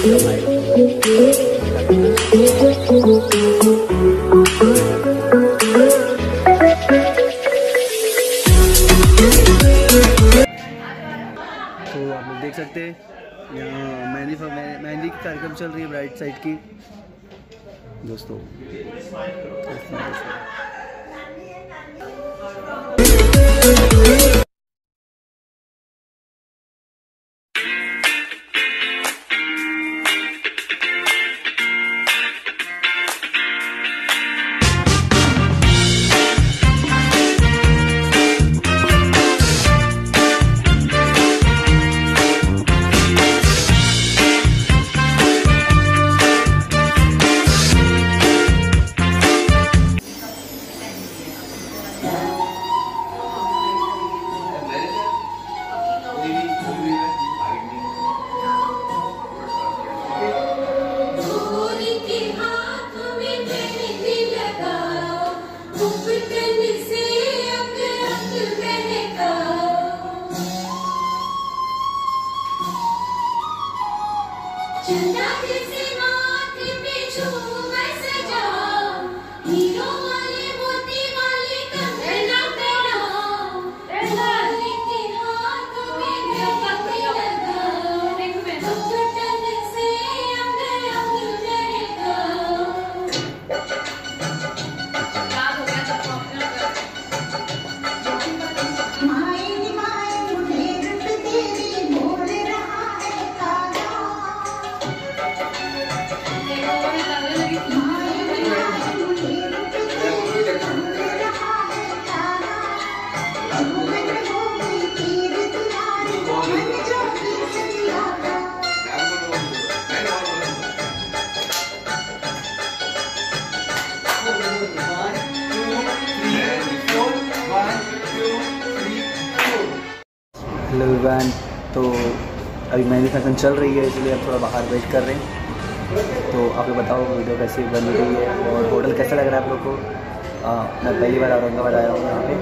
देख सकते हैं, यहाँ मेहंदी मेहंदी की कार्यक्रम चल रही है राइट साइड की। दोस्तों Fatima, Timmy Joe. Hello everyone तो अभी मेहंदी फ़ंक्शन चल रही है इसलिए हम थोड़ा बाहर वेट कर रहे हैं। तो आप लोग बताओ वीडियो कैसी बन रही है और होटल कैसा लग रहा है आप लोग को? आ, मैं पहली बार औरंगाबाद आया हूँ यहाँ पे।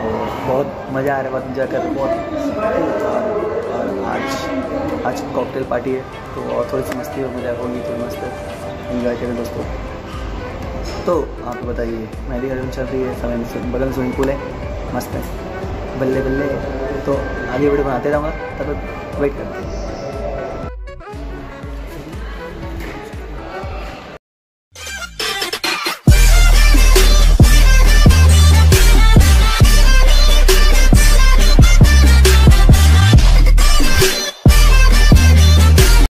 और बहुत मज़ा आ रहा है बहुत इन्जॉय कर बहुत और, और आज आज कॉकटेल पार्टी है तो और थोड़ी सी मस्ती हो मज़ा होगी थोड़ी मस्त इन्जॉय करें दोस्तों। तो आप बताइए मेहंदी कार्यक्रम चल रही है समय बगल स्विमिंग पूल है मस्त है। बल्ले बल्ले तो आगे वीडियो बनाते रहूँगा तब वेट करते हैं